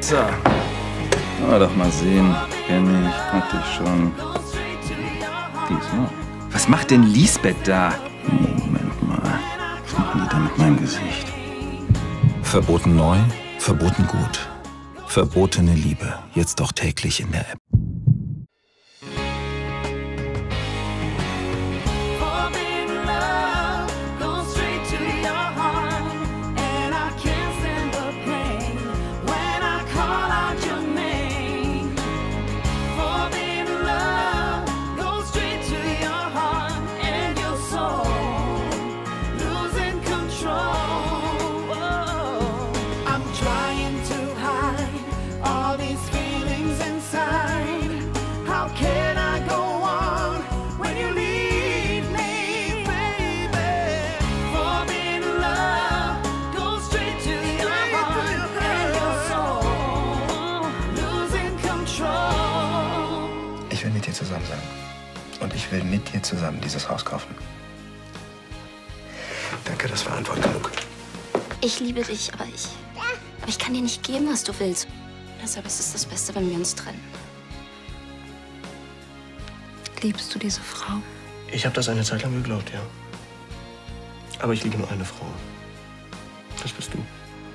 So. Na, doch mal sehen. Kenn ich, hatte ich schon. Diesmal. Was macht denn Lisbeth da? Moment mal. Was machen die da mit meinem Gesicht? Verboten neu, verboten gut. Verbotene Liebe. Jetzt auch täglich in der App. Ich will mit dir zusammen dieses Haus kaufen. Danke, das war Antwort genug. Ich liebe dich, aber ich. Aber ich kann dir nicht geben, was du willst. Deshalb ist es das Beste, wenn wir uns trennen. Liebst du diese Frau? Ich habe das eine Zeit lang geglaubt, ja. Aber ich liebe nur eine Frau. Das bist du.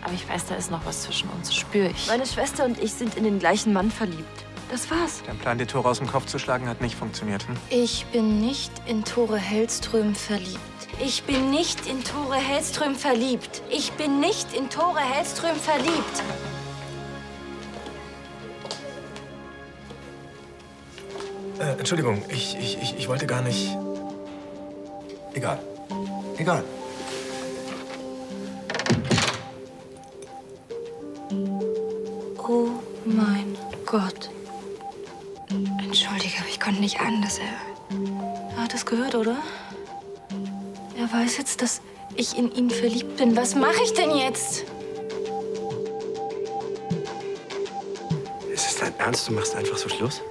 Aber ich weiß, da ist noch was zwischen uns. Spür ich. Meine Schwester und ich sind in den gleichen Mann verliebt. Das war's. Dein Plan, die Tore aus dem Kopf zu schlagen, hat nicht funktioniert. Hm? Ich bin nicht in Tore Hellström verliebt. Ich bin nicht in Tore Hellström verliebt. Ich bin nicht in Tore Hellström verliebt. Äh, Entschuldigung, ich, ich, ich, ich wollte gar nicht. Egal. Egal. Ich in ihn verliebt bin. Was mache ich denn jetzt? Ist es dein Ernst? Du machst einfach so Schluss?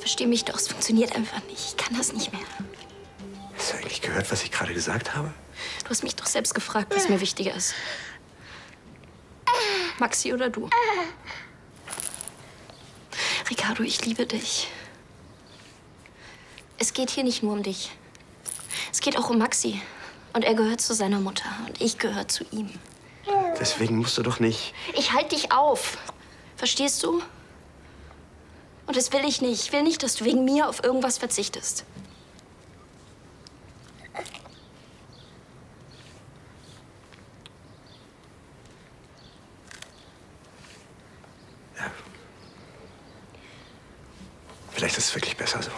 Versteh mich doch, es funktioniert einfach nicht. Ich kann das nicht mehr. Hast du eigentlich gehört, was ich gerade gesagt habe? Du hast mich doch selbst gefragt, was mir wichtiger ist. Maxi oder du? Ricardo, ich liebe dich. Es geht hier nicht nur um dich. Es geht auch um Maxi. Und er gehört zu seiner Mutter. Und ich gehöre zu ihm. Deswegen musst du doch nicht. Ich halte dich auf. Verstehst du? Und das will ich nicht. Ich will nicht, dass du wegen mir auf irgendwas verzichtest. Vielleicht ist es wirklich besser so.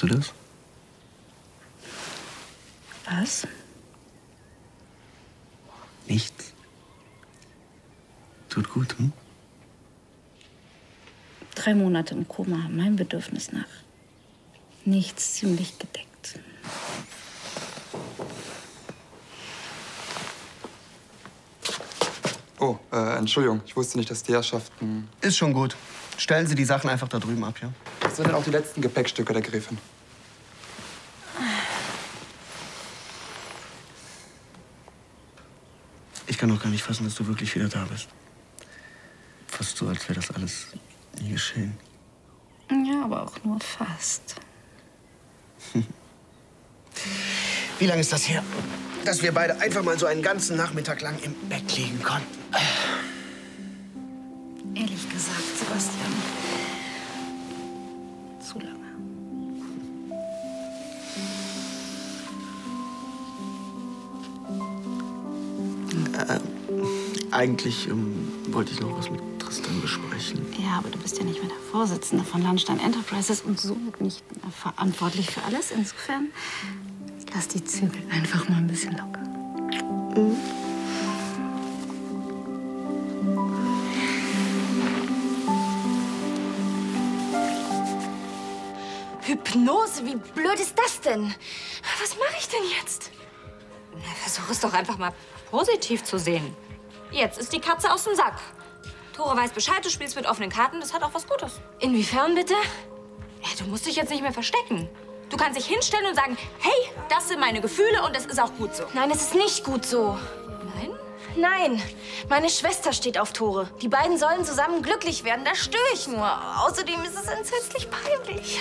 Hörst du das? Was? Nichts. Tut gut, hm? Drei Monate im Koma haben mein Bedürfnis nach. Nichts ziemlich gedeckt. Oh, äh, Entschuldigung, ich wusste nicht, dass die Herrschaften. Ist schon gut. Stellen Sie die Sachen einfach da drüben ab, ja? Das sind dann auch die letzten Gepäckstücke der Gräfin. Ich kann auch gar nicht fassen, dass du wirklich wieder da bist. Fast so, als wäre das alles nie geschehen. Ja, aber auch nur fast. Wie lange ist das her, dass wir beide einfach mal so einen ganzen Nachmittag lang im Bett liegen konnten? Ehrlich gesagt, Sebastian. Zu lange. Äh, eigentlich ähm, wollte ich noch was mit Tristan besprechen. Ja, aber du bist ja nicht mehr der Vorsitzende von Landstein Enterprises und somit nicht mehr verantwortlich für alles. Insofern lass die Zügel einfach mal ein bisschen locker. Hypnose, wie blöd ist das denn? Was mache ich denn jetzt? Versuch es doch einfach mal positiv zu sehen. Jetzt ist die Katze aus dem Sack. Tore weiß Bescheid, du spielst mit offenen Karten, das hat auch was Gutes. Inwiefern bitte? Ja, du musst dich jetzt nicht mehr verstecken. Du kannst dich hinstellen und sagen, hey, das sind meine Gefühle und das ist auch gut so. Nein, es ist nicht gut so. Nein? Nein, meine Schwester steht auf Tore. Die beiden sollen zusammen glücklich werden. Da störe ich nur. Außerdem ist es entsetzlich peinlich.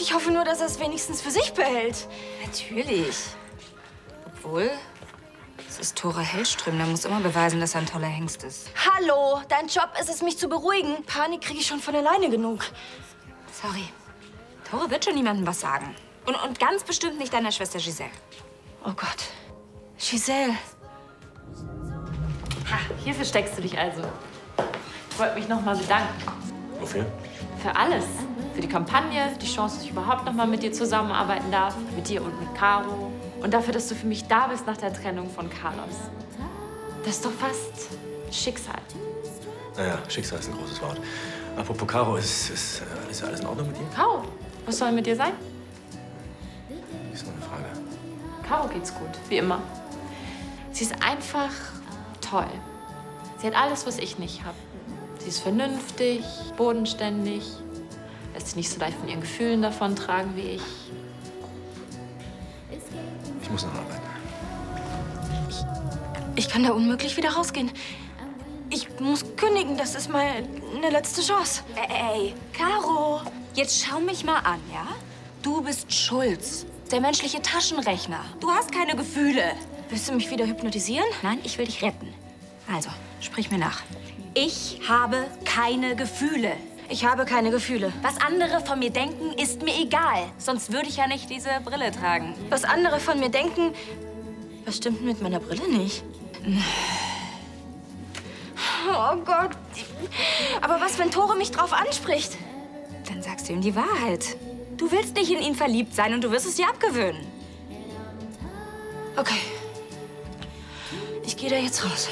Ich hoffe nur, dass er es wenigstens für sich behält. Natürlich. Obwohl, es ist Tore Hellström, der muss immer beweisen, dass er ein toller Hengst ist. Hallo, dein Job ist es, mich zu beruhigen. Panik kriege ich schon von alleine genug. Sorry. Tore wird schon niemandem was sagen. Und, und ganz bestimmt nicht deiner Schwester Giselle. Oh Gott. Giselle. Ha, hier versteckst du dich also. Ich wollte mich noch mal bedanken. Wofür? Für alles. Für die Kampagne, die Chance, dass ich überhaupt noch mal mit dir zusammenarbeiten darf. Mit dir und mit Caro. Und dafür, dass du für mich da bist nach der Trennung von Carlos. Das ist doch fast Schicksal. Naja, Schicksal ist ein großes Wort. Apropos Caro, ist, ist, äh, ist alles in Ordnung mit dir? Caro, was soll mit dir sein? Ist nur eine Frage. Caro geht's gut, wie immer. Sie ist einfach toll. Sie hat alles, was ich nicht habe. Sie ist vernünftig, bodenständig, lässt sich nicht so leicht von ihren Gefühlen davontragen wie ich. Ich muss noch arbeiten. Ich kann da unmöglich wieder rausgehen. Ich muss kündigen. Das ist meine letzte Chance. Ey, Caro, jetzt schau mich mal an, ja? Du bist Schulz, der menschliche Taschenrechner. Du hast keine Gefühle. Willst du mich wieder hypnotisieren? Nein, ich will dich retten. Also, sprich mir nach. Ich habe keine Gefühle. Ich habe keine Gefühle. Was andere von mir denken, ist mir egal. Sonst würde ich ja nicht diese Brille tragen. Was andere von mir denken, was stimmt mit meiner Brille nicht? Oh Gott. Aber was, wenn Tore mich drauf anspricht? Dann sagst du ihm die Wahrheit. Du willst nicht in ihn verliebt sein und du wirst es dir abgewöhnen. Okay. Ich gehe da jetzt raus.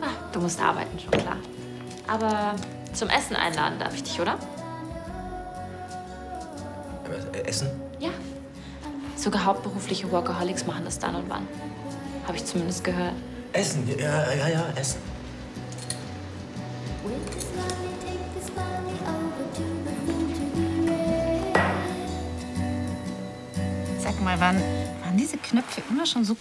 Ah, du musst arbeiten, schon klar. Aber zum Essen einladen darf ich dich, oder? Äh, Essen? Ja. Sogar hauptberufliche Workaholics machen das dann und wann. Habe ich zumindest gehört. Essen? Ja, ja, ja, Essen. Sag mal, waren, waren diese Knöpfe immer schon so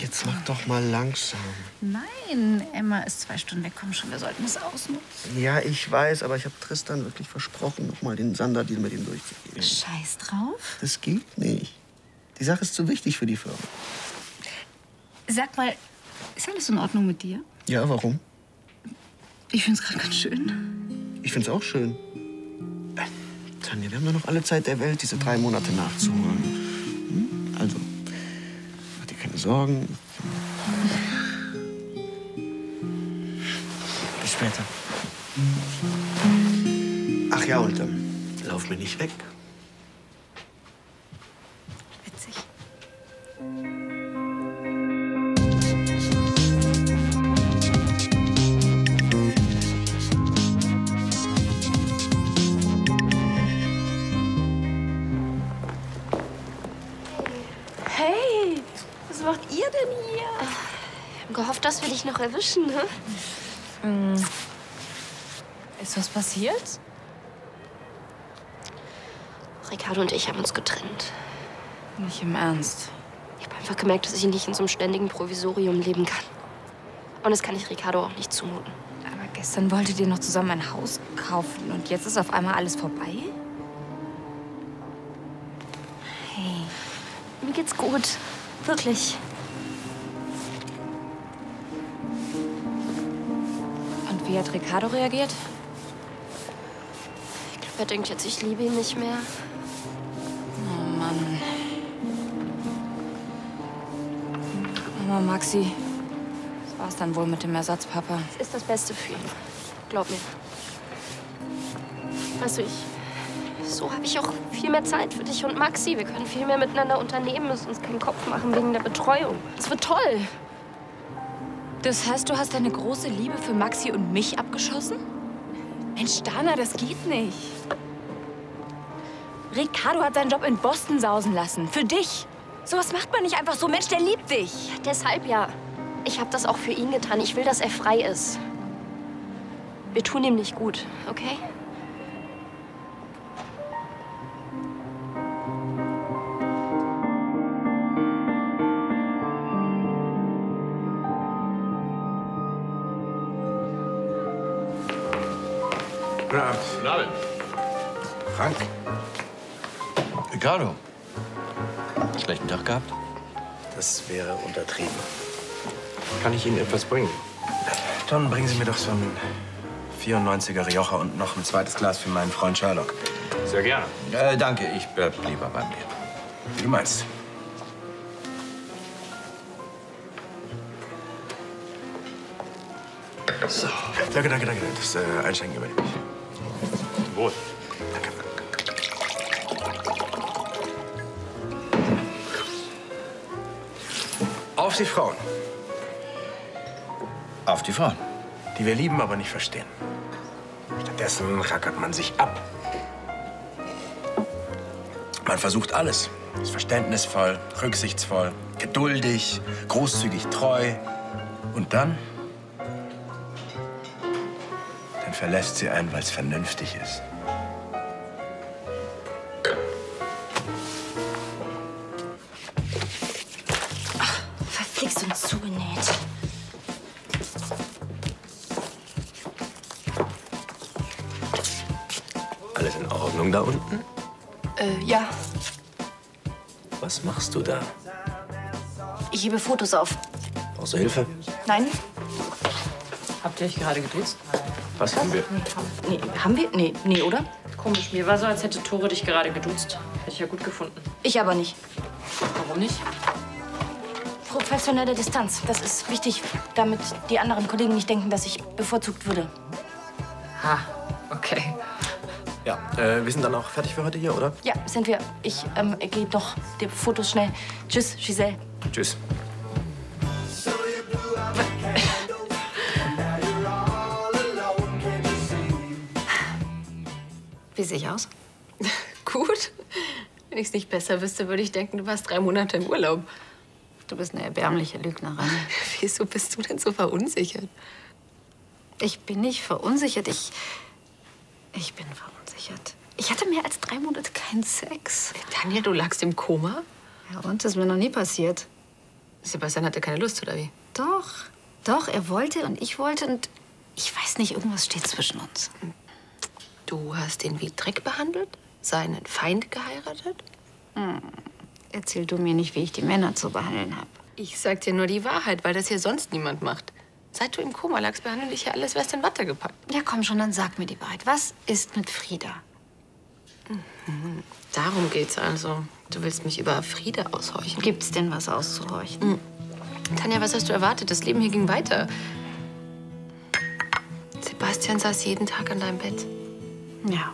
Jetzt mach doch mal langsam. Nein, Emma ist zwei Stunden weg. Komm schon, wir sollten es ausnutzen. Ja, ich weiß, aber ich habe Tristan wirklich versprochen, noch mal den Sander-Deal mit ihm durchzugehen. Scheiß drauf. Das geht nicht. Die Sache ist zu wichtig für die Firma. Sag mal, ist alles in Ordnung mit dir? Ja, warum? Ich find's gerade ganz schön. Ich find's auch schön. Äh, Tanja, wir haben doch noch alle Zeit der Welt, diese drei Monate nachzuholen. Hm? Also, mach dir keine Sorgen. Bis später. Ach ja, und ähm, lauf mir nicht weg. Noch erwischen, ne? Hm. Ist was passiert? Ricardo und ich haben uns getrennt. Nicht im Ernst. Ich habe einfach gemerkt, dass ich nicht in so einem ständigen Provisorium leben kann. Und das kann ich Ricardo auch nicht zumuten. Aber gestern wolltet ihr noch zusammen ein Haus kaufen und jetzt ist auf einmal alles vorbei? Hey, mir geht's gut. Wirklich. Wie hat Ricardo reagiert? Ich glaube, er denkt jetzt, ich liebe ihn nicht mehr. Oh Mann. Mama Maxi, das war's dann wohl mit dem Ersatzpapa. Es ist das Beste für ihn. Glaub mir. Weißt du, ich so habe ich auch viel mehr Zeit für dich und Maxi. Wir können viel mehr miteinander unternehmen, müssen uns keinen Kopf machen wegen der Betreuung. Es wird toll. Das heißt, du hast deine große Liebe für Maxi und mich abgeschossen? Mensch, Dana, das geht nicht. Ricardo hat seinen Job in Boston sausen lassen. Für dich. Sowas macht man nicht einfach so. Mensch, der liebt dich. Deshalb ja. Ich habe das auch für ihn getan. Ich will, dass er frei ist. Wir tun ihm nicht gut, okay? Ricardo. Schlechten Tag gehabt? Das wäre untertrieben. Kann ich Ihnen etwas bringen? Dann bringen Sie mir doch so einen 94er Rioja und noch ein zweites Glas für meinen Freund Sherlock. Sehr gerne. Äh, danke, ich bleib lieber bei mir. Wie du meinst. So. Danke, danke, danke. Das äh, Einschenken übernehme ich. Wohl. Auf die Frauen. Auf die Frauen. Die wir lieben, aber nicht verstehen. Stattdessen rackert man sich ab. Man versucht alles. Ist verständnisvoll, rücksichtsvoll, geduldig, großzügig, treu. Und dann? Dann verlässt sie einen, weil es vernünftig ist. Da? Ich hebe Fotos auf. Brauchst du Hilfe? Nein? Habt ihr euch gerade geduzt? Was haben wir? Nee, haben wir? Nee, nee, oder? Komisch, mir war so, als hätte Tore dich gerade geduzt. Hätte ich ja gut gefunden. Ich aber nicht. Warum nicht? Professionelle Distanz. Das ist wichtig, damit die anderen Kollegen nicht denken, dass ich bevorzugt würde. Ha. Ja, äh, wir sind dann auch fertig für heute hier, oder? Ja, sind wir. Ich ähm, gehe noch die Fotos schnell. Tschüss, Giselle. Tschüss. Wie sehe ich aus? Gut. Wenn ich es nicht besser wüsste, würde ich denken, du warst drei Monate im Urlaub. Du bist eine erbärmliche Lügnerin. Wieso bist du denn so verunsichert? Ich bin nicht verunsichert. Ich. Ich bin verunsichert. Ich hatte mehr als drei Monate keinen Sex. Daniel, du lagst im Koma? Ja, und? Das ist mir noch nie passiert. Sebastian hatte keine Lust, oder wie? Doch. Doch, er wollte und ich wollte und ich weiß nicht, irgendwas steht zwischen uns. Du hast ihn wie Dreck behandelt? Seinen Feind geheiratet? Hm. Erzähl du mir nicht, wie ich die Männer zu behandeln habe. Ich sag dir nur die Wahrheit, weil das hier sonst niemand macht. Seit du im Koma lagst, behandle ich ja alles West in Watte gepackt. Ja, komm schon, dann sag mir die Wahrheit. Was ist mit Frieda? Mhm. Darum geht's also. Du willst mich über Frieda aushorchen. Gibt's denn was auszuhorchen? Mhm. Tanja, was hast du erwartet? Das Leben hier ging weiter. Sebastian saß jeden Tag an deinem Bett. Ja.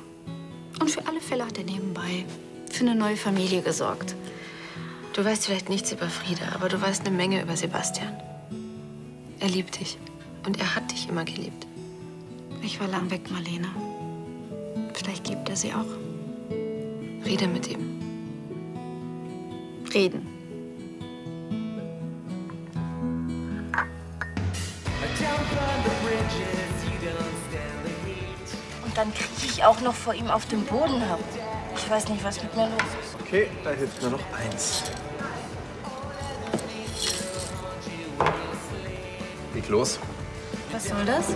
Und für alle Fälle hat er nebenbei für eine neue Familie gesorgt. Du weißt vielleicht nichts über Frieda, aber du weißt eine Menge über Sebastian. Er liebt dich. Und er hat dich immer geliebt. Ich war lang weg, Marlene. Vielleicht liebt er sie auch. Rede mit ihm. Reden. Und dann kriege ich auch noch vor ihm auf dem Boden herum. Ich weiß nicht, was mit mir los ist. Okay, da hilft nur noch eins. Leg los. Was soll das?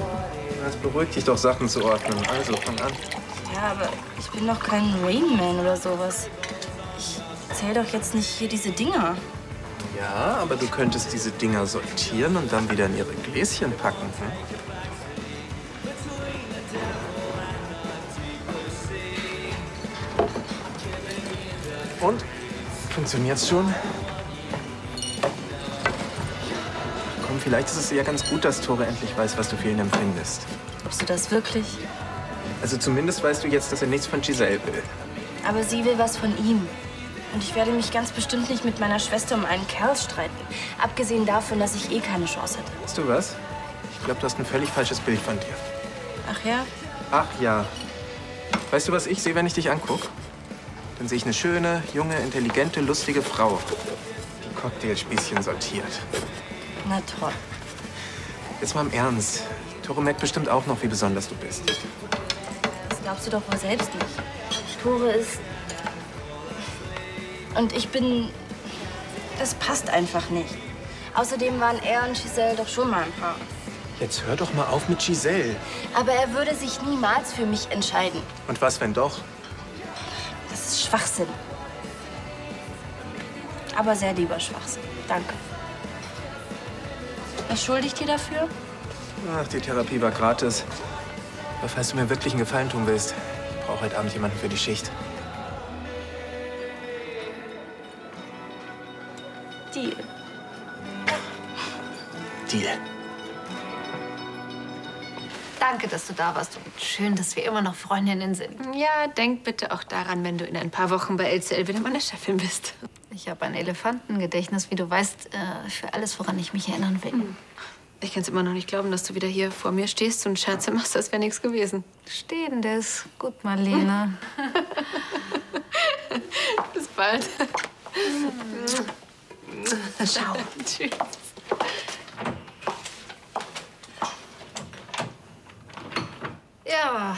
Es beruhigt dich doch, Sachen zu ordnen. Also, fang an. Ja, aber ich bin doch kein Rainman oder sowas. Ich zähl doch jetzt nicht hier diese Dinger. Ja, aber du könntest diese Dinger sortieren und dann wieder in ihre Gläschen packen. Hm? Und? Funktioniert's schon? Vielleicht ist es ja ganz gut, dass Tore endlich weiß, was du für ihn empfindest. Glaubst du das wirklich? Also zumindest weißt du jetzt, dass er nichts von Giselle will. Aber sie will was von ihm. Und ich werde mich ganz bestimmt nicht mit meiner Schwester um einen Kerl streiten. Abgesehen davon, dass ich eh keine Chance hätte. Weißt du was? Ich glaube, du hast ein völlig falsches Bild von dir. Ach ja? Ach ja. Weißt du, was ich sehe, wenn ich dich angucke? Dann sehe ich eine schöne, junge, intelligente, lustige Frau, die Cocktailspießchen sortiert. Na toll. Jetzt mal im Ernst. Tore merkt bestimmt auch noch, wie besonders du bist. Das glaubst du doch wohl selbst nicht. Tore ist. Und ich bin. Das passt einfach nicht. Außerdem waren er und Giselle doch schon mal ein Paar. Jetzt hör doch mal auf mit Giselle. Aber er würde sich niemals für mich entscheiden. Und was, wenn doch? Das ist Schwachsinn. Aber sehr lieber Schwachsinn. Danke. Was schulde ich dir dafür? Ach, die Therapie war gratis. Aber falls du mir wirklich einen Gefallen tun willst, ich brauche heute Abend jemanden für die Schicht. Deal. Deal. Danke, dass du da warst. Und schön, dass wir immer noch Freundinnen sind. Ja, denk bitte auch daran, wenn du in ein paar Wochen bei LCL wieder meine Chefin bist. Ich habe ein Elefantengedächtnis, wie du weißt, äh, für alles, woran ich mich erinnern will. Ich kann es immer noch nicht glauben, dass du wieder hier vor mir stehst und Scherze machst, als wäre nichts gewesen. Stehendes. Gut, Marlene. Bis bald. Ciao. Tschüss. Ja.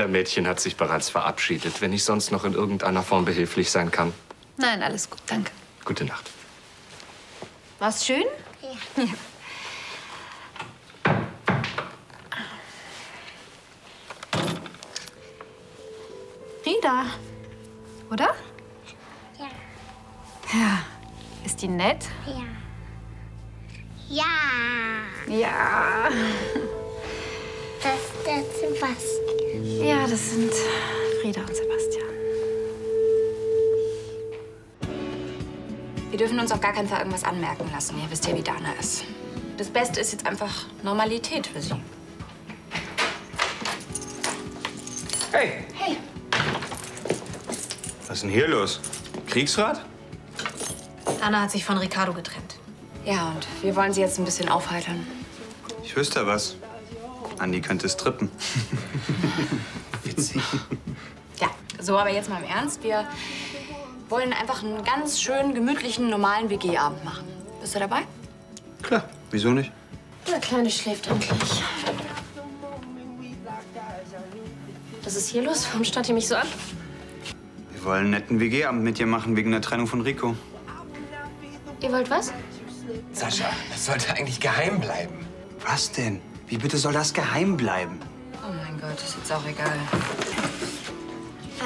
Kindermädchen hat sich bereits verabschiedet, wenn ich sonst noch in irgendeiner Form behilflich sein kann. Nein, alles gut, danke. Gute Nacht. War's schön? Irgendwas anmerken lassen. Ihr wisst ja, wie Dana ist. Das Beste ist jetzt einfach Normalität für sie. Hey, Hey, was ist denn hier los? Kriegsrat? Dana hat sich von Ricardo getrennt. Ja, und wir wollen sie jetzt ein bisschen aufheitern. Ich wüsste was. Andi könnte strippen. Witzig. Ja, so, aber jetzt mal im Ernst. Wir wollen einfach einen ganz schönen, gemütlichen, normalen WG-Abend machen. Bist du dabei? Klar, wieso nicht? Der Kleine schläft endlich. Was ist hier los? Warum starrt ihr mich so an? Wir wollen einen netten WG-Abend mit dir machen wegen der Trennung von Rico. Ihr wollt was? Sascha, das sollte eigentlich geheim bleiben. Was denn? Wie bitte soll das geheim bleiben? Oh mein Gott, ist jetzt auch egal.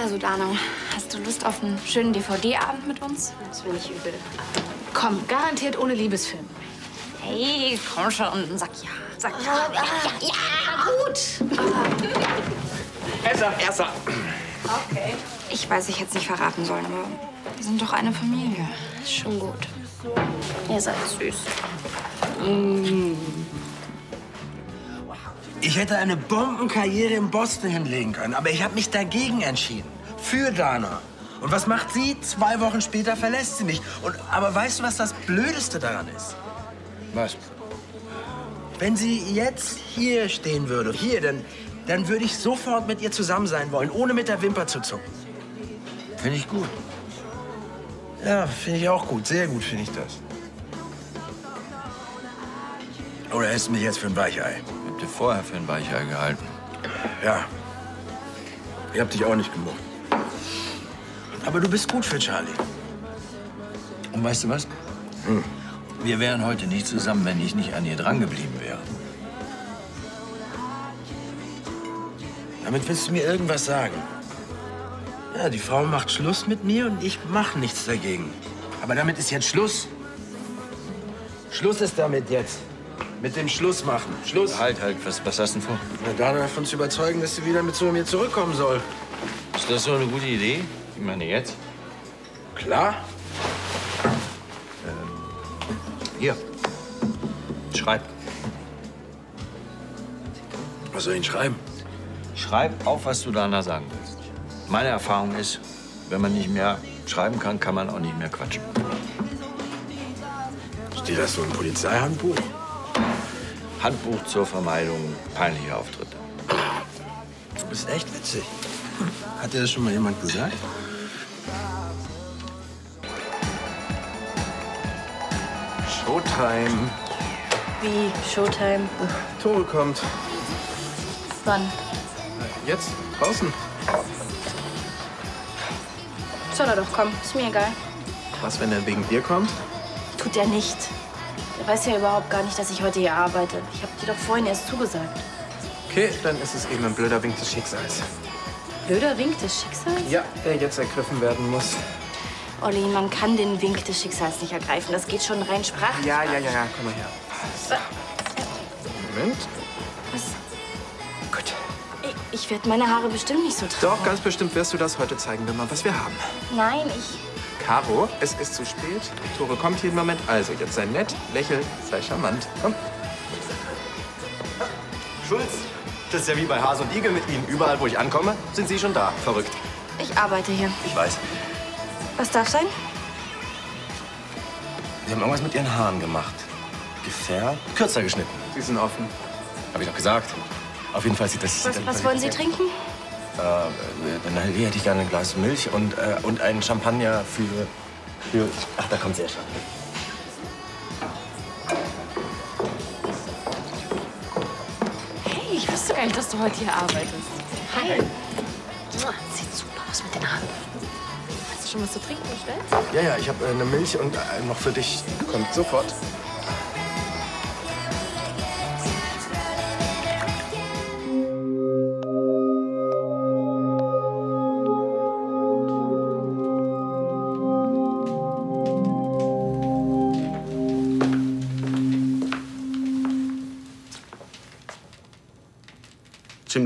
Also, Dana, hast du Lust auf einen schönen DVD-Abend mit uns? Das will ich übel. Komm, garantiert ohne Liebesfilm. Hey, komm schon, sag ja. Sag ja. Ja, ja, ja, gut. Erster, erster. Okay. Ich weiß, ich hätte es nicht verraten sollen, aber wir sind doch eine Familie. Ist schon gut. Ihr seid süß. Ich hätte eine Bombenkarriere in Boston hinlegen können, aber ich habe mich dagegen entschieden. Für Dana. Und was macht sie? Zwei Wochen später verlässt sie mich. Und, aber weißt du, was das Blödeste daran ist? Was? Wenn sie jetzt hier stehen würde, hier, dann, dann würde ich sofort mit ihr zusammen sein wollen, ohne mit der Wimper zu zucken. Finde ich gut. Ja, finde ich auch gut. Sehr gut finde ich das. Oder hältst du mich jetzt für ein Weichei? Vorher für ein Weichei gehalten. Ja. Ich hab dich auch nicht gemocht. Aber du bist gut für Charlie. Und weißt du was? Wir wären heute nicht zusammen, wenn ich nicht an ihr drangeblieben wäre. Damit willst du mir irgendwas sagen? Ja, die Frau macht Schluss mit mir und ich mach nichts dagegen. Aber damit ist jetzt Schluss. Schluss ist damit jetzt. Mit dem Schluss machen. Schluss. Halt, halt, was, was hast du denn vor? Na, Dana davon zu überzeugen, dass sie wieder mit zu mir zurückkommen soll. Ist das so eine gute Idee? Ich meine, jetzt? Klar. Hier. Schreib. Was soll ich denn schreiben? Schreib auf, was du Dana sagen willst. Meine Erfahrung ist, wenn man nicht mehr schreiben kann, kann man auch nicht mehr quatschen. Steht das so im Polizeihandbuch? Handbuch zur Vermeidung peinlicher Auftritte. Du bist echt witzig. Hat dir das schon mal jemand gesagt? Showtime. Wie? Showtime? Tore kommt. Wann? Jetzt? Draußen? Soll er doch kommen. Ist mir egal. Was, wenn er wegen dir kommt? Tut er nicht. Weiß ja überhaupt gar nicht, dass ich heute hier arbeite. Ich habe dir doch vorhin erst zugesagt. Okay, dann ist es eben ein blöder Wink des Schicksals. Blöder Wink des Schicksals? Ja, der jetzt ergriffen werden muss. Olli, man kann den Wink des Schicksals nicht ergreifen. Das geht schon rein sprachlich. Ja, ja, ja, ja, komm mal her. Moment. Was? Gut. Ich, ich werde meine Haare bestimmt nicht so tragen. Doch, ganz bestimmt wirst du das. Heute zeigen wir mal, was wir haben. Nein, ich. Caro, es ist zu spät. Tore kommt jeden Moment. Also, jetzt sei nett, lächel, sei charmant. Komm. Schulz, das ist ja wie bei Hase und Igel mit Ihnen. Überall, wo ich ankomme, sind Sie schon da. Verrückt. Ich arbeite hier. Ich weiß. Was darf sein? Sie haben irgendwas mit Ihren Haaren gemacht. Gefärbt, kürzer geschnitten. Sie sind offen. Hab ich doch gesagt. Auf jeden Fall sieht das... Was, was wollen Sie trinken? Äh, dann hätte ich gerne ein Glas Milch und, äh, und einen Champagner für, für... Ach, da kommt sie ja schon. Hey, ich wusste gar nicht, dass du heute hier arbeitest. Hi. Hi. Sieht super aus mit den Haaren. Hast du schon was zu trinken bestellt? Ja, ja, ich habe äh, eine Milch und äh, noch für dich. Kommt sofort.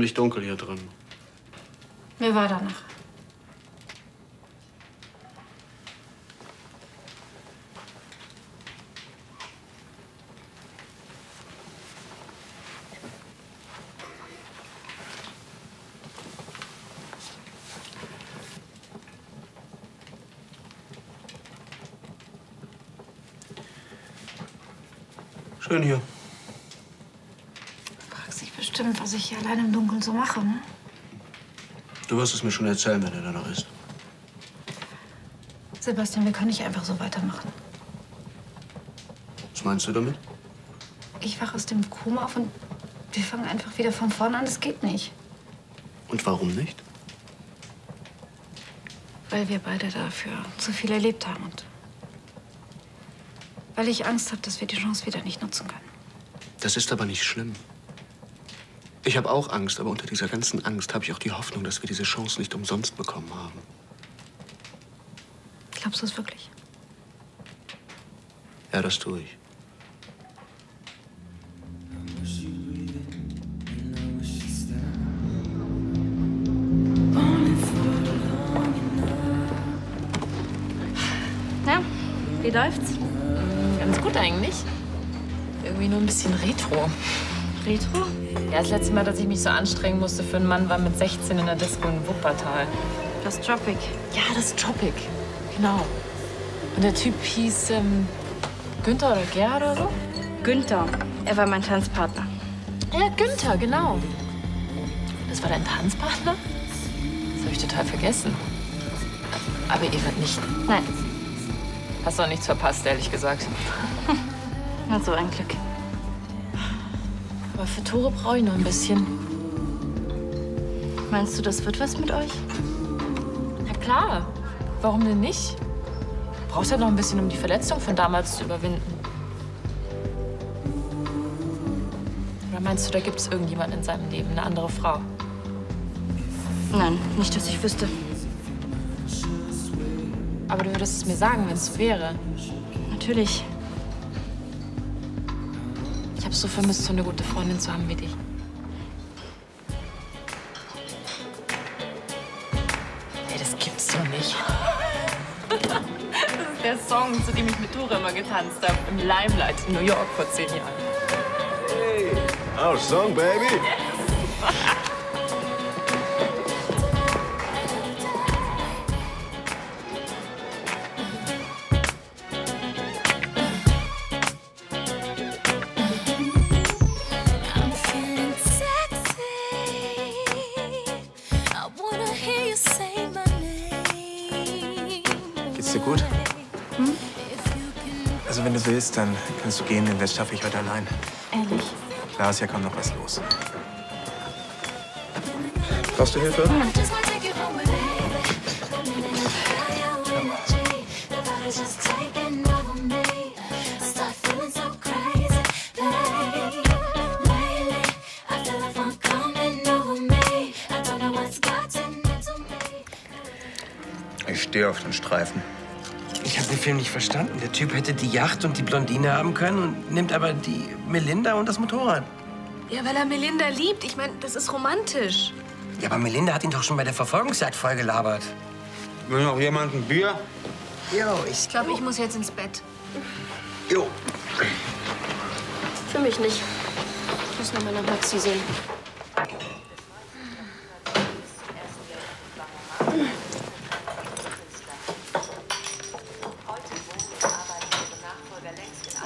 Ziemlich dunkel hier drin. Mir war danach. Schön hier. Fragst dich bestimmt, was ich hier allein im Dunkeln so mache, ne? Du wirst es mir schon erzählen, wenn er da noch ist. Sebastian, wir können nicht einfach so weitermachen. Was meinst du damit? Ich wache aus dem Koma auf und wir fangen einfach wieder von vorne an. Das geht nicht. Und warum nicht? Weil wir beide dafür zu viel erlebt haben und weil ich Angst habe, dass wir die Chance wieder nicht nutzen können. Das ist aber nicht schlimm. Ich habe auch Angst, aber unter dieser ganzen Angst habe ich auch die Hoffnung, dass wir diese Chance nicht umsonst bekommen haben. Glaubst du es wirklich? Ja, das tue ich. Na, wie läuft's? Ganz gut eigentlich. Irgendwie nur ein bisschen retro. Retro? Ja, das letzte Mal, dass ich mich so anstrengen musste für einen Mann, war mit 16 in der Disco in Wuppertal. Das Tropic. Ja, das Tropic. Genau. Und der Typ hieß ähm, Günther oder Gerhard oder so? Günther. Er war mein Tanzpartner. Ja, Günther, genau. Das war dein Tanzpartner? Das habe ich total vergessen. Aber ihr wird nicht. Nein. Hast auch nichts verpasst, ehrlich gesagt. Na, so ein Glück. Für Tore brauche ich noch ein bisschen. Meinst du, das wird was mit euch? Na klar. Warum denn nicht? Du brauchst ja noch ein bisschen, um die Verletzung von damals zu überwinden. Oder meinst du, da gibt es irgendjemand in seinem Leben, eine andere Frau? Nein, nicht, dass ich wüsste. Aber du würdest es mir sagen, wenn es so wäre. Natürlich. Ich habe so vermisst, so eine gute Freundin zu haben wie dich. Ey, das gibt's doch nicht. Das ist der Song, zu dem ich mit Tura immer getanzt habe. Im Limelight in New York vor zehn Jahren. Our song, baby. willst, dann kannst du gehen, denn das schaffe ich heute allein. Ehrlich? Klar ist ja kaum noch was los. Brauchst du Hilfe? Me. Ich stehe auf den Streifen. Ich habe den Film nicht verstanden. Der Typ hätte die Yacht und die Blondine haben können und nimmt aber die Melinda und das Motorrad. Ja, weil er Melinda liebt. Ich meine, das ist romantisch. Ja, aber Melinda hat ihn doch schon bei der Verfolgungsjagd vollgelabert. Will noch jemand ein Bier? Jo, ich... Ich glaube, ich muss jetzt ins Bett. Jo. Für mich nicht. Ich muss noch mal nach Maxi sehen.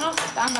Oh, danke.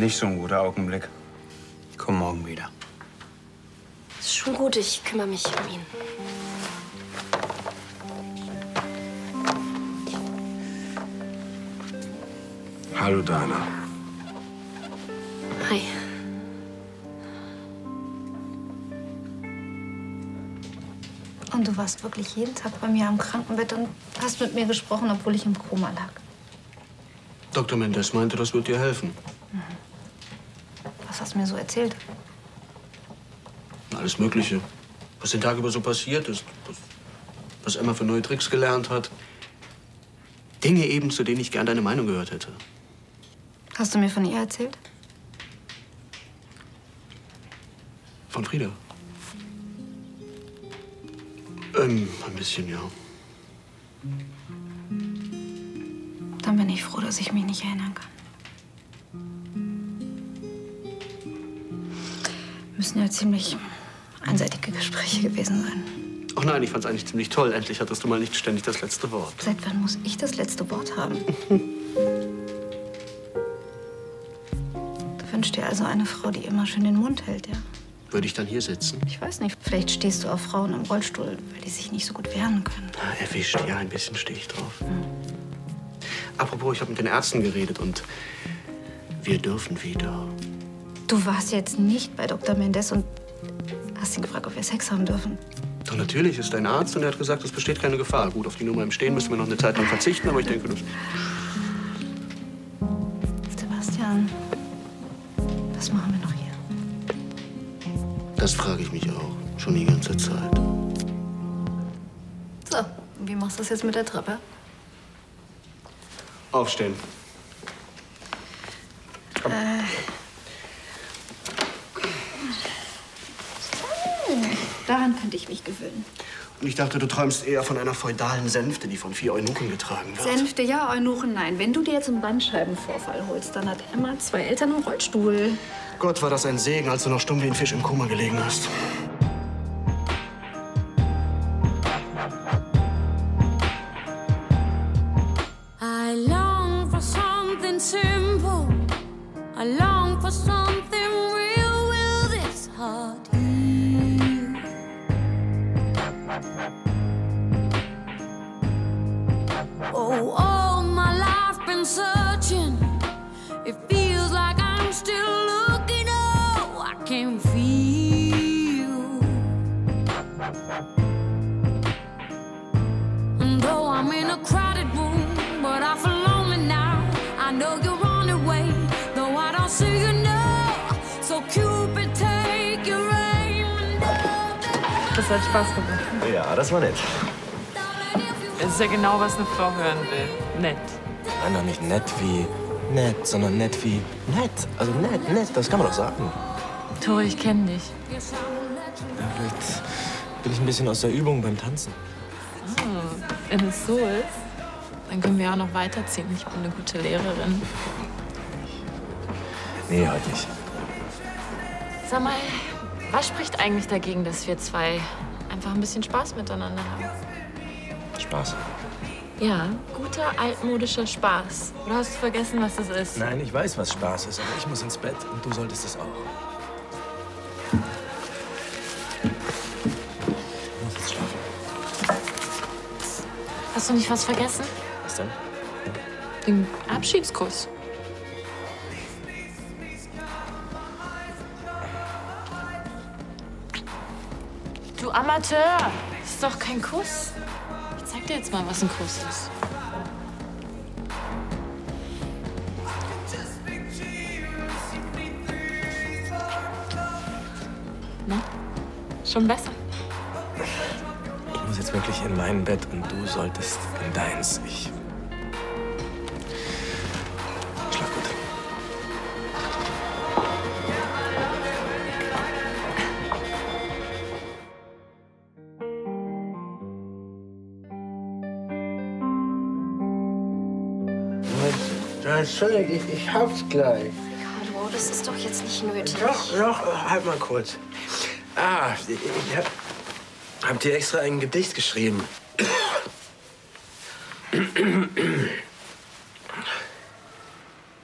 Nicht so ein guter Augenblick. Komm morgen wieder. Ist schon gut, ich kümmere mich um ihn. Hallo, Dana. Hi. Und du warst wirklich jeden Tag bei mir am Krankenbett und hast mit mir gesprochen, obwohl ich im Koma lag. Dr. Mendes meinte, das wird dir helfen. Was hast du mir so erzählt? Alles Mögliche. Was den Tag über so passiert ist. Was, was Emma für neue Tricks gelernt hat. Dinge eben, zu denen ich gern deine Meinung gehört hätte. Hast du mir von ihr erzählt? Von Frieda. Ähm, ein bisschen, ja. Dann bin ich froh, dass ich mich nicht erinnern kann. Müssen ja ziemlich einseitige Gespräche gewesen sein. Ach nein, ich fand's eigentlich ziemlich toll. Endlich hattest du mal nicht ständig das letzte Wort. Seit wann muss ich das letzte Wort haben? du wünschst dir also eine Frau, die immer schön den Mund hält, ja? Würde ich dann hier sitzen? Ich weiß nicht, vielleicht stehst du auf Frauen im Rollstuhl, weil die sich nicht so gut wehren können. Ah, Erwischt, ja, ein bisschen stehe ich drauf. Apropos, ich habe mit den Ärzten geredet und wir dürfen wieder. Du warst jetzt nicht bei Dr. Mendes und hast ihn gefragt, ob wir Sex haben dürfen. Doch natürlich ist ein Arzt und er hat gesagt, es besteht keine Gefahr. Gut, auf die Nummer im Stehen müssen wir noch eine Zeit lang verzichten, aber ich denke, das. Sebastian, was machen wir noch hier? Das frage ich mich auch. Schon die ganze Zeit. So, wie machst du das jetzt mit der Treppe? Aufstehen. Äh. Daran könnte ich mich gewöhnen. Und ich dachte, du träumst eher von einer feudalen Sänfte, die von vier Eunuchen getragen wird. Sänfte ja, Eunuchen nein. Wenn du dir jetzt einen Bandscheibenvorfall holst, dann hat Emma zwei Eltern im Rollstuhl. Gott, war das ein Segen, als du noch stumm wie ein Fisch im Koma gelegen hast. Nett. Es ist ja genau, was eine Frau hören will. Nett. Nein, doch nicht nett wie nett, sondern nett wie nett. Also nett, nett, das kann man doch sagen. Tori, ich kenne dich. Ja, vielleicht bin ich ein bisschen aus der Übung beim Tanzen. Oh, wenn es so ist, dann können wir auch noch weiterziehen. Ich bin eine gute Lehrerin. Nee, heute nicht. Sag mal, was spricht eigentlich dagegen, dass wir zwei einfach ein bisschen Spaß miteinander haben? Spaß. Ja, guter altmodischer Spaß. Oder hast du vergessen, was das ist? Nein, ich weiß, was Spaß ist, aber ich muss ins Bett und du solltest es auch. Ich muss jetzt schlafen. Hast du nicht was vergessen? Was denn? Den Abschiedskuss. Amateur, das ist doch kein Kuss. Ich zeig dir jetzt mal, was ein Kuss ist. Na, schon besser. Ich muss jetzt wirklich in mein Bett und du solltest in deins. Ich. Entschuldigung, ich, ich hab's gleich. Hallo, das ist doch jetzt nicht nötig. Doch, doch, halt mal kurz. Ah, ich, ich hab, hab dir extra ein Gedicht geschrieben.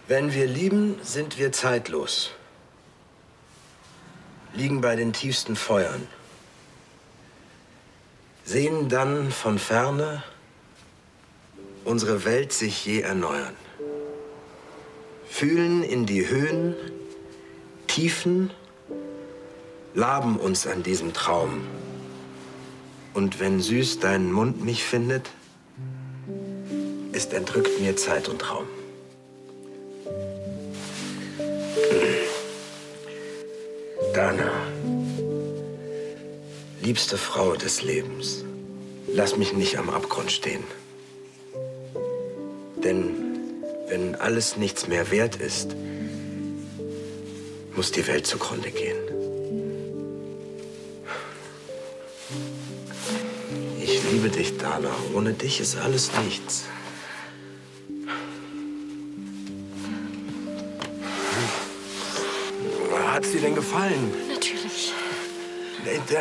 Wenn wir lieben, sind wir zeitlos. Liegen bei den tiefsten Feuern. Sehen dann von ferne unsere Welt sich je erneuern. Fühlen in die Höhen, Tiefen, laben uns an diesem Traum. Und wenn süß dein Mund mich findet, ist entrückt mir Zeit und Raum. Dana, liebste Frau des Lebens, lass mich nicht am Abgrund stehen. Denn wenn alles nichts mehr wert ist, muss die Welt zugrunde gehen. Ich liebe dich, Dana. Ohne dich ist alles nichts. Hat's dir denn gefallen?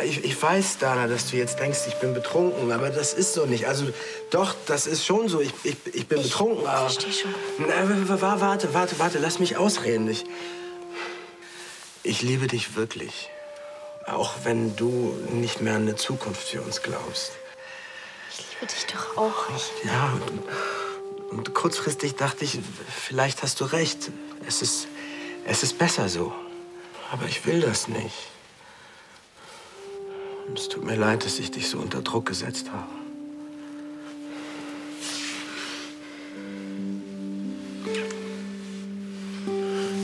Ich, ich weiß, Dana, dass du jetzt denkst, ich bin betrunken, aber das ist so nicht. Also doch, das ist schon so. Ich, ich, ich bin betrunken, aber... versteh schon. Na, warte, warte, warte, lass mich ausreden. Ich, ich liebe dich wirklich. Auch wenn du nicht mehr an eine Zukunft für uns glaubst. Ich liebe dich doch auch. Ja, und, und kurzfristig dachte ich, vielleicht hast du recht. Es ist, es ist besser so. Aber ich will das nicht. Und es tut mir leid, dass ich dich so unter Druck gesetzt habe.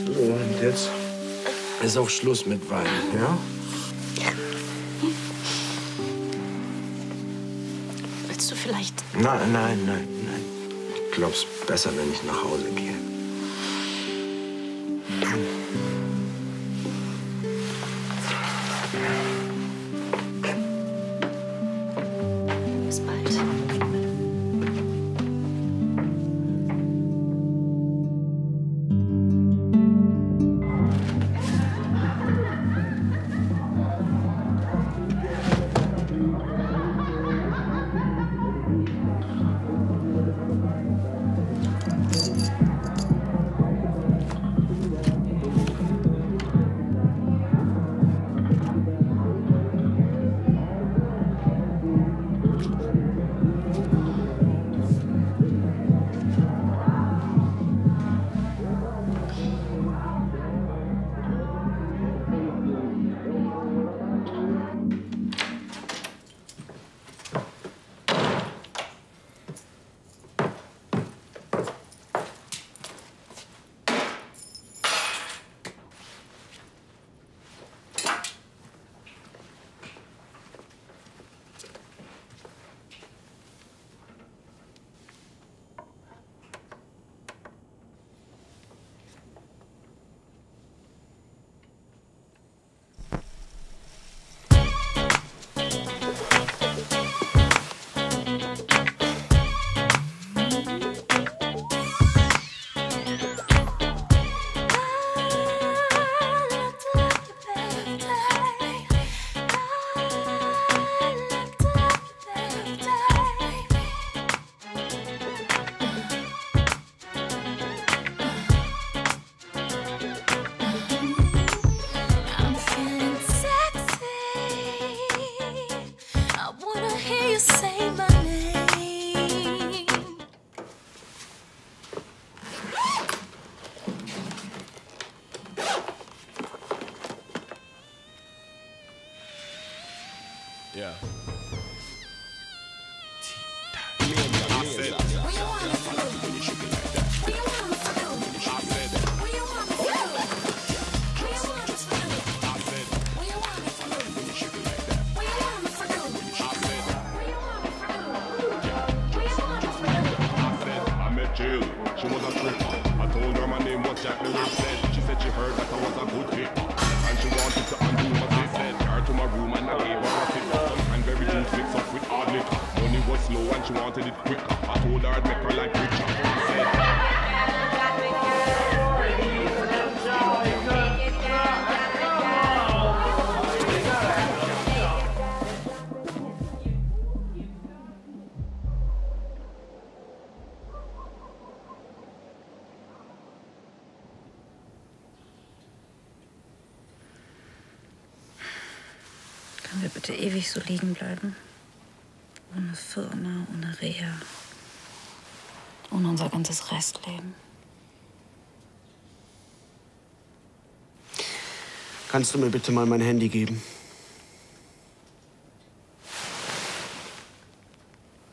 So, und jetzt ist auch Schluss mit Weinen, ja? Willst du vielleicht... Nein, nein, nein, nein. Ich glaub's besser, wenn ich nach Hause gehe. So liegen bleiben? Ohne Firma, ohne Reha. Ohne unser ganzes Restleben. Kannst du mir bitte mal mein Handy geben?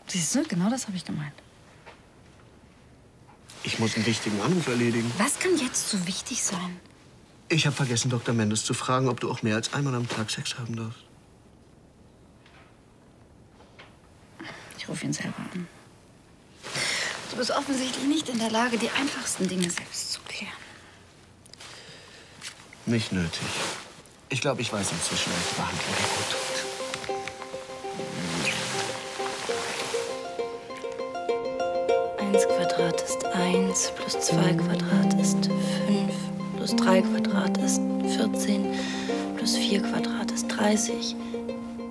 Siehst du, genau das habe ich gemeint. Ich muss einen wichtigen Anruf erledigen. Was kann jetzt so wichtig sein? Ich habe vergessen, Dr. Mendes zu fragen, ob du auch mehr als einmal am Tag Sex haben darfst. Ich rufe ihn selber an. Du bist offensichtlich nicht in der Lage, die einfachsten Dinge selbst zu klären. Nicht nötig. Ich glaube, ich weiß inzwischen, welche Behandlung dir gut tut. Eins Quadrat ist eins, plus zwei Quadrat ist fünf, plus drei Quadrat ist 14, plus vier Quadrat ist 30,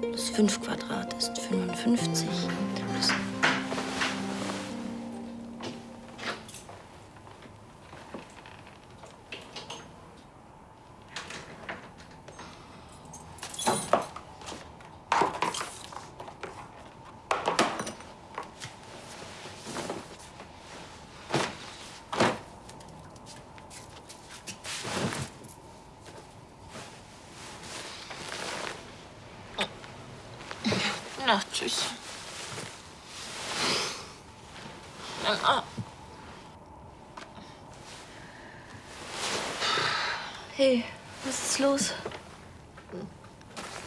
plus fünf Quadrat ist 55, plus Na, tschüss. Ah. Hey, was ist los?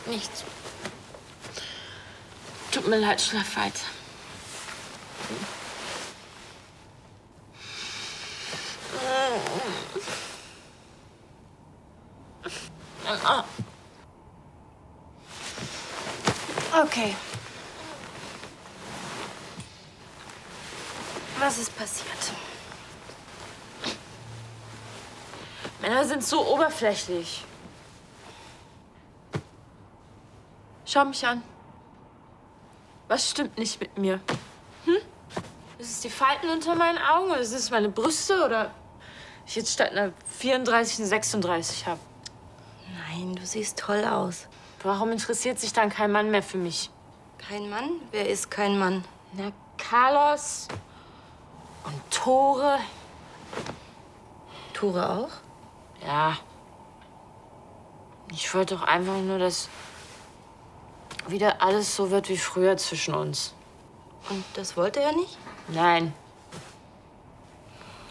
Nichts. Tut mir leid, schlaf. Ah. Okay. Was ist passiert? Männer sind so oberflächlich. Schau mich an. Was stimmt nicht mit mir? Hm? Ist es die Falten unter meinen Augen oder ist es meine Brüste oder ich jetzt statt einer 34 eine 36 habe? Nein, du siehst toll aus. Warum interessiert sich dann kein Mann mehr für mich? Kein Mann? Wer ist kein Mann? Na, Carlos und Tore. Tore auch? Ja. Ich wollte doch einfach nur, dass wieder alles so wird wie früher zwischen uns. Und das wollte er nicht? Nein.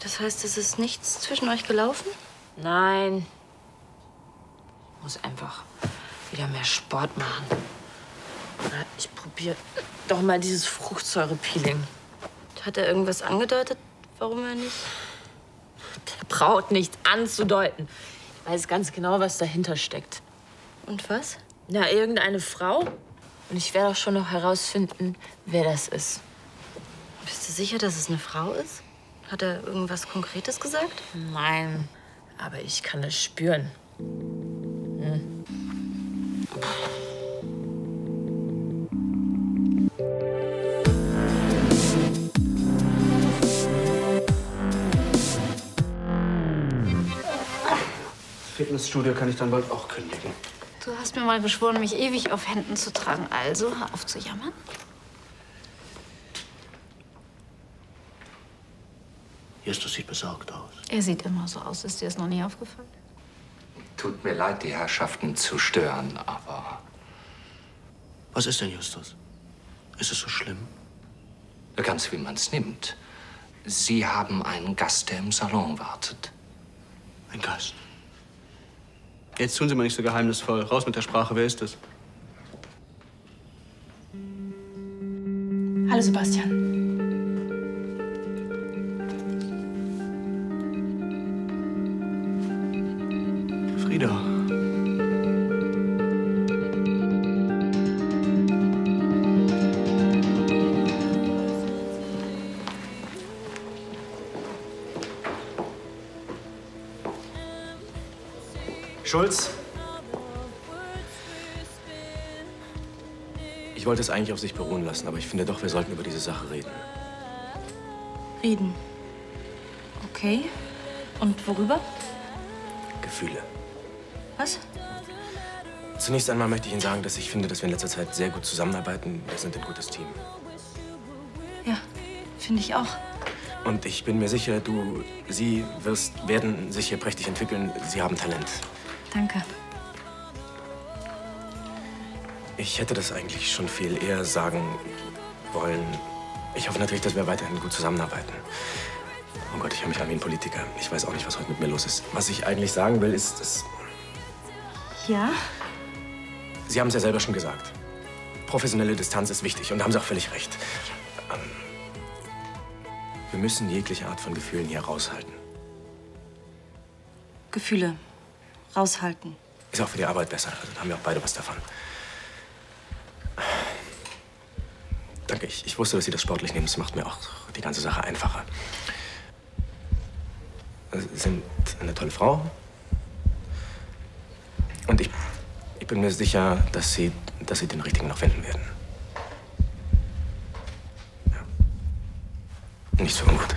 Das heißt, es ist nichts zwischen euch gelaufen? Nein. Ich muss einfach wieder mehr Sport machen. Ich probiere doch mal dieses Fruchtsäurepeeling. Hat er irgendwas angedeutet, warum er nicht? Der braucht nichts anzudeuten. Ich weiß ganz genau, was dahinter steckt. Und was? Na, irgendeine Frau. Und ich werde auch schon noch herausfinden, wer das ist. Bist du sicher, dass es eine Frau ist? Hat er irgendwas Konkretes gesagt? Nein, aber ich kann es spüren. Hm. Fitnessstudio kann ich dann bald auch kündigen. Du hast mir mal geschworen, mich ewig auf Händen zu tragen. Also, hör auf zu jammern. Justus sieht besorgt aus. Er sieht immer so aus. Ist dir das noch nie aufgefallen? Tut mir leid, die Herrschaften zu stören, aber Was ist denn, Justus? Ist es so schlimm? Ganz wie man es nimmt. Sie haben einen Gast, der im Salon wartet. Ein Gast? Jetzt tun Sie mal nicht so geheimnisvoll. Raus mit der Sprache. Wer ist das? Hallo Sebastian. Frieda. Schulz? Ich wollte es eigentlich auf sich beruhen lassen, aber ich finde doch, wir sollten über diese Sache reden. Reden. Okay. Und worüber? Gefühle. Was? Zunächst einmal möchte ich Ihnen sagen, dass ich finde, dass wir in letzter Zeit sehr gut zusammenarbeiten. Wir sind ein gutes Team. Ja, finde ich auch. Und ich bin mir sicher, du, Sie wirst, werden sich hier prächtig entwickeln. Sie haben Talent. Danke. Ich hätte das eigentlich schon viel eher sagen wollen. Ich hoffe natürlich, dass wir weiterhin gut zusammenarbeiten. Oh Gott, ich höre mich an wie ein Politiker. Ich weiß auch nicht, was heute mit mir los ist. Was ich eigentlich sagen will, ist, dass Ja? Sie haben es ja selber schon gesagt. Professionelle Distanz ist wichtig und da haben Sie auch völlig recht. Ähm, wir müssen jegliche Art von Gefühlen hier raushalten. Gefühle. Raushalten. Ist auch für die Arbeit besser. Also, da haben wir auch beide was davon. Danke, ich, ich wusste, dass Sie das sportlich nehmen. Das macht mir auch die ganze Sache einfacher. Sie sind eine tolle Frau. Und ich, ich bin mir sicher, dass Sie, dass Sie den richtigen noch finden werden. Ja. Nicht so ungut.